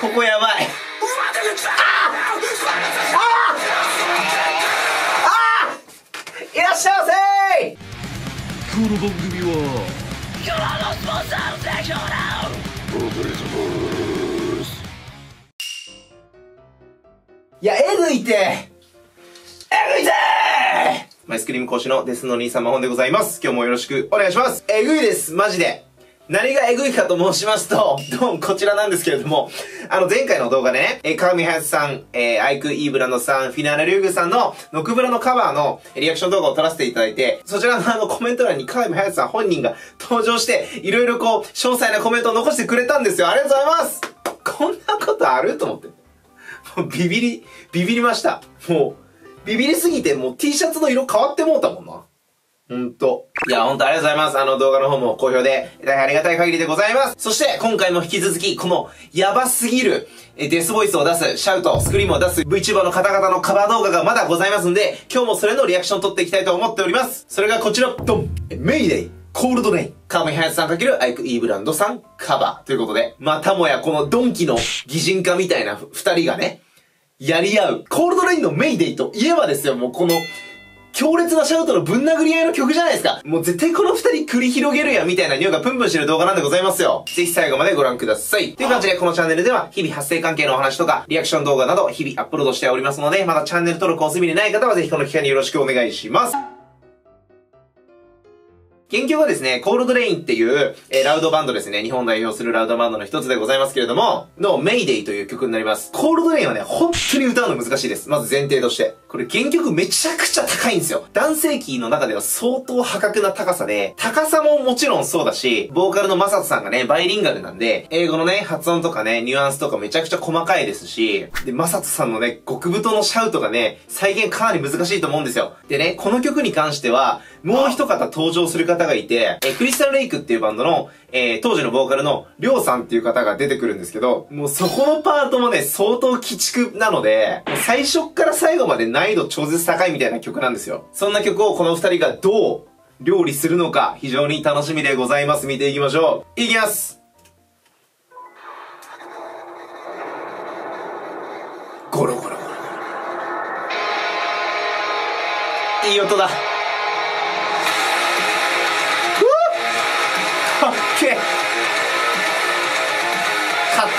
ここやばい。いらっしゃいませ今日の番組はいや、えぐいてえぐいてマイスクリーム講師のデスの兄さんまほんでございます。今日もよろしくお願いします。えぐいです、マジで。何がえぐいかと申しますと、どん、こちらなんですけれども、あの、前回の動画でね、えー、川見隼さん、えー、アイク・イーブランドさん、フィナーレ・リュウグさんの、ノクブラのカバーのリアクション動画を撮らせていただいて、そちらのあの、コメント欄に川見隼さん本人が登場して、いろいろこう、詳細なコメントを残してくれたんですよ。ありがとうございますこんなことあると思って。もうビビり、ビビりました。もう、ビビりすぎて、もう T シャツの色変わってもうたもんな。ほんと。いや、ほんとありがとうございます。あの動画の方も好評で、大変ありがたい限りでございます。そして、今回も引き続き、この、やばすぎる、デスボイスを出す、シャウト、スクリームを出す VTuber の方々のカバー動画がまだございますんで、今日もそれのリアクションを撮っていきたいと思っております。それがこちら、ドンメイデイコールドネイン。カーメンハヤツさん×アイク・イーブランドさんカバーということで、またもやこのドンキの擬人化みたいな二人がね、やり合う。コールドレインのメイデイといえばですよ、もうこの、強烈なシャウトのぶん殴り合いの曲じゃないですか。もう絶対この二人繰り広げるやんみたいな匂いがプンプンしてる動画なんでございますよ。ぜひ最後までご覧ください。という感じでこのチャンネルでは日々発声関係のお話とかリアクション動画など日々アップロードしておりますので、まだチャンネル登録お済みでない方はぜひこの機会によろしくお願いします。原曲はですね、 coldrain っていう、えーラウドバンドですね。日本代表するラウドバンドの一つでございますけれども、の MAYDAY という曲になります。 coldrain はね、本当に歌うの難しいです。まず前提として。これ原曲めちゃくちゃ高いんですよ。男性キーの中では相当破格な高さで、高さももちろんそうだし、ボーカルのマサトさんがね、バイリンガルなんで、英語のね、発音とかね、ニュアンスとかめちゃくちゃ細かいですし、で、マサトさんのね、極太のシャウトがね、再現かなり難しいと思うんですよ。でね、この曲に関しては、もう一方登場する方がいて、えクリスタルレイクっていうバンドの、えー当時のボーカルのりょうさんっていう方が出てくるんですけど、もうそこのパートもね、相当鬼畜なので、最初から最後まで難易度超絶高いみたいな曲なんですよ。そんな曲をこの二人がどう料理するのか、非常に楽しみでございます。見ていきましょう。いきますゴロゴロゴロ。いい音だ。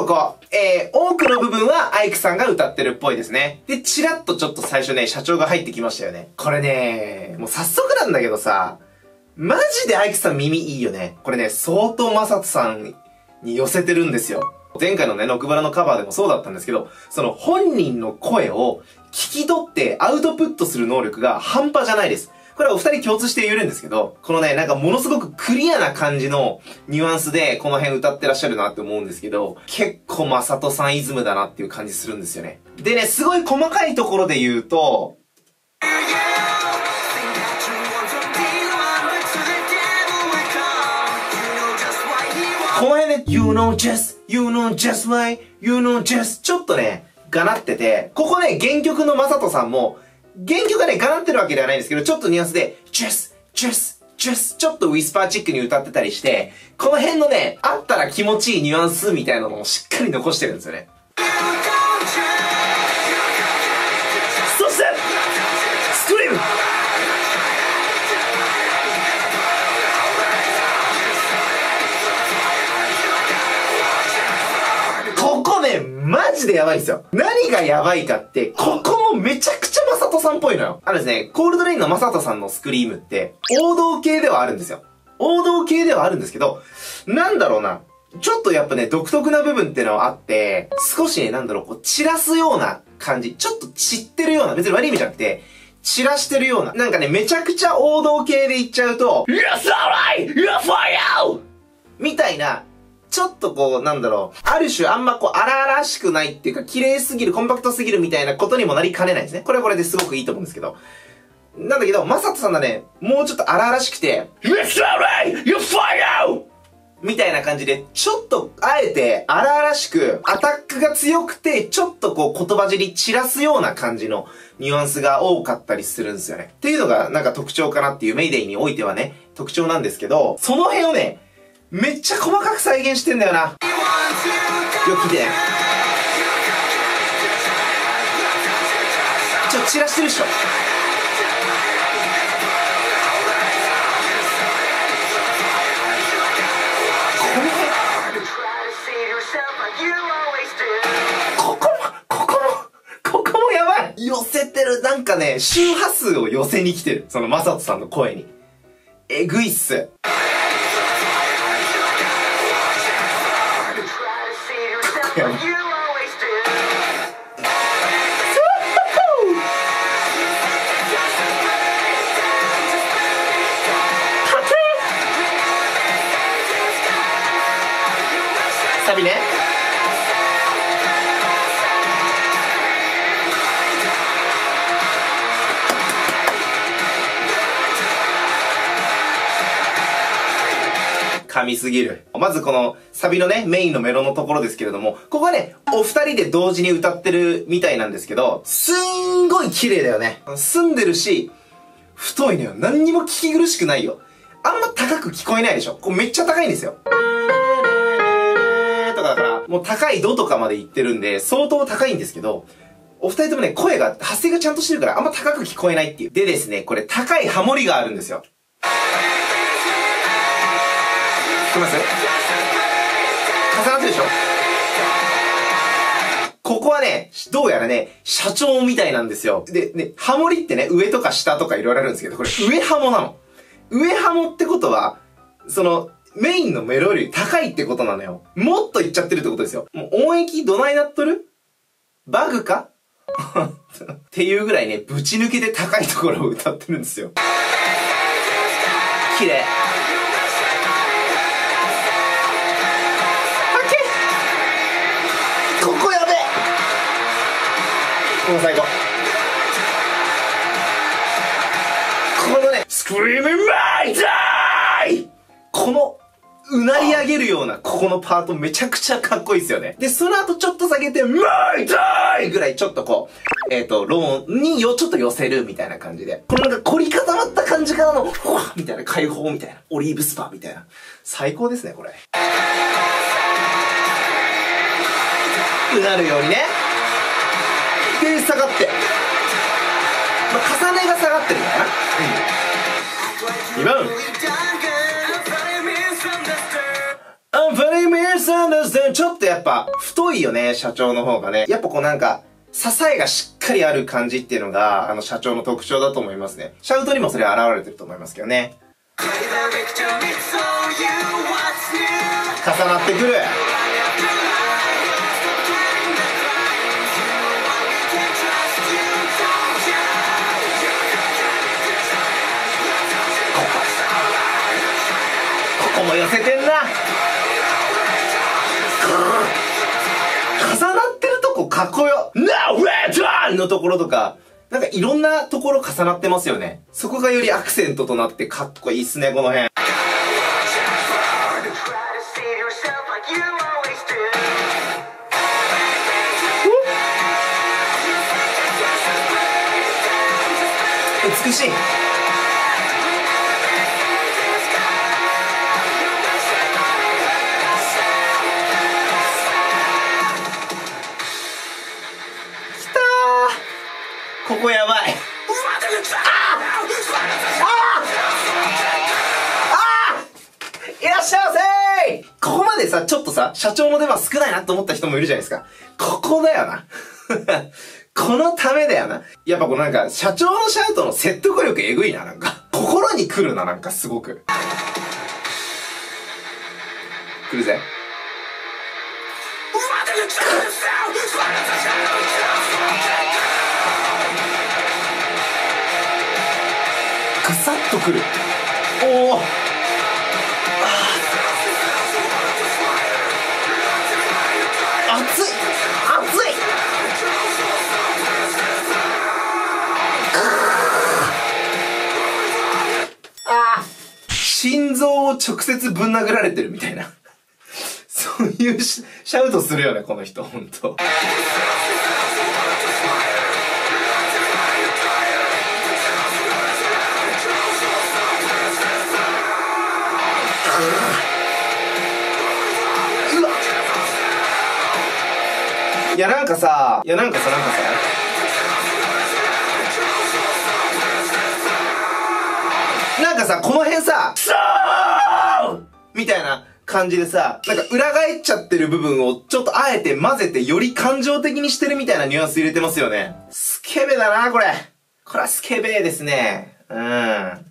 ここ、えー、多くの部分はアイクさんが歌ってるっぽいですね。で、チラッとちょっと最初ね、社長が入ってきましたよね。これね、もう早速なんだけどさ、マジでアイクさん耳いいよね。これね、相当マサトさんに寄せてるんですよ。前回のね、ノクブラのカバーでもそうだったんですけど、その本人の声を聞き取ってアウトプットする能力が半端じゃないです。これはお二人共通して言えるんですけど、このね、なんかものすごくクリアな感じのニュアンスでこの辺歌ってらっしゃるなって思うんですけど、結構マサトさんイズムだなっていう感じするんですよね。でね、すごい細かいところで言うと、この辺で、You know just, you know just why, you know just ちょっとね、がなってて、ここね、原曲のマサトさんも、原曲がね、がなってるわけではないんですけど、ちょっとニュアンスで、just, just, just ちょっとウィスパーチックに歌ってたりして、この辺のね、あったら気持ちいいニュアンスみたいなのをしっかり残してるんですよね。そして、スクリームここね、マジでやばいんですよ。何がやばいかって、ここもめちゃさんっぽいのよ。あのですね、コールドレインのマサトさんのスクリームって、王道系ではあるんですよ。王道系ではあるんですけど、なんだろうな。ちょっとやっぱね、独特な部分ってのはあって、少しね、なんだろう、こう、散らすような感じ。ちょっと散ってるような、別に悪い意味じゃなくて、散らしてるような。なんかね、めちゃくちゃ王道系で言っちゃうと、Yes, alright! Yes, for you! みたいな、ちょっとこう、なんだろう、ある種あんまこう、荒々しくないっていうか、綺麗すぎる、コンパクトすぎるみたいなことにもなりかねないですね。これはこれですごくいいと思うんですけど。なんだけど、マサトさんがね、もうちょっと荒々しくて、Yes, alright! You fire! みたいな感じで、ちょっと、あえて、荒々しく、アタックが強くて、ちょっとこう、言葉尻散らすような感じのニュアンスが多かったりするんですよね。っていうのが、なんか特徴かなっていう、メイデイにおいてはね、特徴なんですけど、その辺をね、めっちゃ細かく再現してんだよな。よく聞いて。ちょ、散らしてるっしょ。この辺 Try to save yourself like you always do. ここも、ここも、ここもやばい寄せてる、なんかね、周波数を寄せに来てる。そのマサトさんの声に。えぐいっす。噛みすぎる。まずこのサビのね、メインのメロのところですけれども、ここはね、お二人で同時に歌ってるみたいなんですけど、すんごい綺麗だよね。澄んでるし、太いのよ。何にも聞き苦しくないよ。あんま高く聞こえないでしょ。こうめっちゃ高いんですよ。とかだから、もう高い度とかまで行ってるんで、相当高いんですけど、お二人ともね、声が、発声がちゃんとしてるから、あんま高く聞こえないっていう。でですね、これ高いハモリがあるんですよ。ます重なってるでしょ？ここはね、どうやらね、社長みたいなんですよ。で、ね、ハモリってね、上とか下とかいろいろあるんですけど、これ上ハモなの。上ハモってことは、その、メインのメロより高いってことなのよ。もっといっちゃってるってことですよ。もう音域どないなっとる？バグか？っていうぐらいね、ぶち抜けて高いところを歌ってるんですよ。綺麗。この最後。このね、スクリーミングマイダイこの、うなり上げるような、ここのパートめちゃくちゃかっこいいですよね。で、その後ちょっと下げて、マイダイぐらいちょっとこう、えっ、と、ローンによ、ちょっと寄せるみたいな感じで。このなんか凝り固まった感じからの、ふわっみたいな解放みたいな。オリーブスパみたいな。最高ですね、これ。うなるようにね。で、下がって。まあ、重ねが下がってるからな。今 Really done good. But I misunderstood. I'm very misunderstood ちょっとやっぱ太いよね、社長の方がね。やっぱこうなんか、支えがしっかりある感じっていうのが、あの社長の特徴だと思いますね。シャウトにもそれ現れてると思いますけどね。重なってくる。ここも寄せてんな。重なってるとこかっこよ。Now done! のところとか、なんかいろんなところ重なってますよね。そこがよりアクセントとなってかっこいいっすね、この辺。美しい。ここやばい。いらっしゃいませここまでさ、ちょっとさ、社長の出番少ないなと思った人もいるじゃないですか。ここだよな。このためだよな。やっぱこのなんか、社長のシャウトの説得力えぐいな、なんか。心に来るな、なんかすごく。来るぜ。さっとくる。おお熱い。熱い。あ心臓を直接ぶん殴られてるみたいな。そういうシャウトするよねこの人本当。や、なんかさ、いや、なんかさ、なんかさ、なんかさ、この辺さ、ソーみたいな感じでさ、なんか裏返っちゃってる部分をちょっとあえて混ぜてより感情的にしてるみたいなニュアンス入れてますよね。スケベだな、これ。これはスケベですね。うん。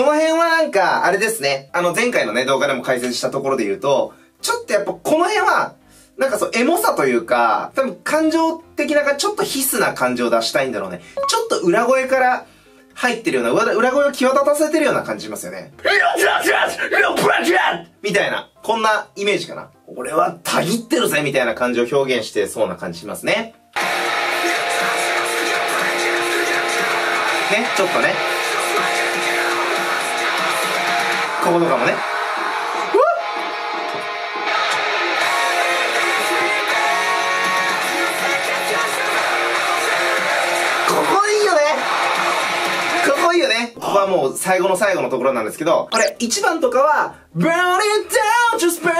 この辺はなんか、あれですね。あの前回のね、動画でも解説したところで言うと、ちょっとやっぱこの辺は、なんかそう、エモさというか、多分感情的なか、ちょっとヒスな感情を出したいんだろうね。ちょっと裏声から入ってるような、裏裏声を際立たせてるような感じしますよね。みたいな、こんなイメージかな。俺はたぎってるぜみたいな感じを表現してそうな感じしますね。ね、ちょっとね。こことかもね。ここいいよねここいいよねここはもう最後の最後のところなんですけど、これ1番とかは、Burn it down, just burn it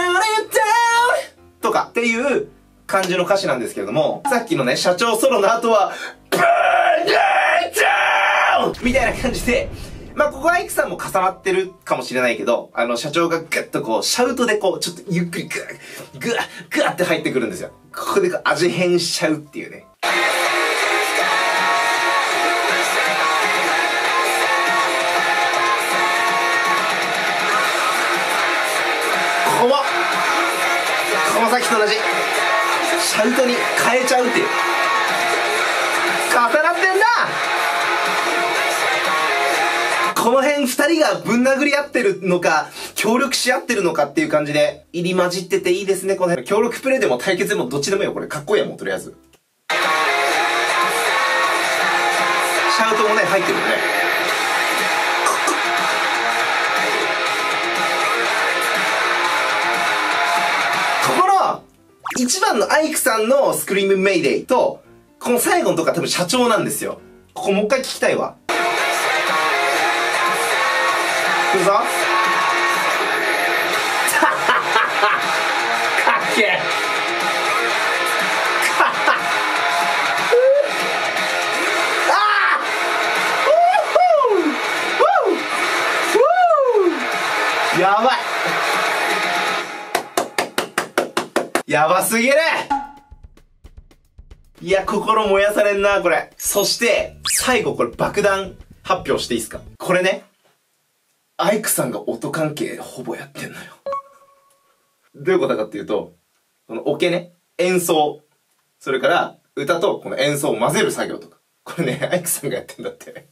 down! とかっていう感じの歌詞なんですけれども、さっきのね、社長ソロの後は、Burn it down! みたいな感じで、まあ、ここはイクさんも重なってるかもしれないけど、あの、社長がグッとこう、シャウトでこう、ちょっとゆっくりグッ、グッ、グッって入ってくるんですよ。ここでこう味変しちゃうっていうね。ここも、この先と同じ、シャウトに変えちゃうっていう。重なってんなこの辺二人がぶん殴り合ってるのか、協力し合ってるのかっていう感じで、入り混じってていいですね、この辺。協力プレイでも対決でもどっちでもいいよ、これ。かっこいいやもん、とりあえず。シャウトもね、入ってるよね。ここの、一番のアイクさんのスクリームメイデイと、この最後のとこは多分社長なんですよ。ここもう一回聞きたいわ。来るぞ。かっけやばい。やばすぎる。いや、心燃やされんな、これ。そして、最後これ爆弾発表していいですか？これね、アイクさんが音関係ほぼやってんのよ。どういうことかっていうと、このオケね、演奏、それから歌とこの演奏を混ぜる作業とか。これね、アイクさんがやってんだって。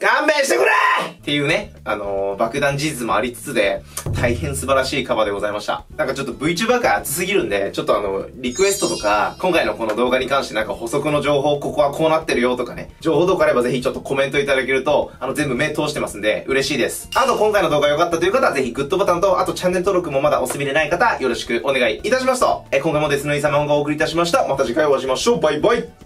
勘弁してくれっていうね、あのー爆弾事実もありつつで、大変素晴らしいカバーでございました。なんかちょっと VTuber 界熱すぎるんで、ちょっとあの、リクエストとか、今回のこの動画に関してなんか補足の情報、ここはこうなってるよとかね、情報とかあればぜひちょっとコメントいただけると、あの、全部目通してますんで、嬉しいです。あと今回の動画良かったという方はぜひグッドボタンと、あとチャンネル登録もまだお済みでない方、よろしくお願いいたしますと、え、今回もですね、イ様がお送りいたしました。また次回お会いしましょう。バイバイ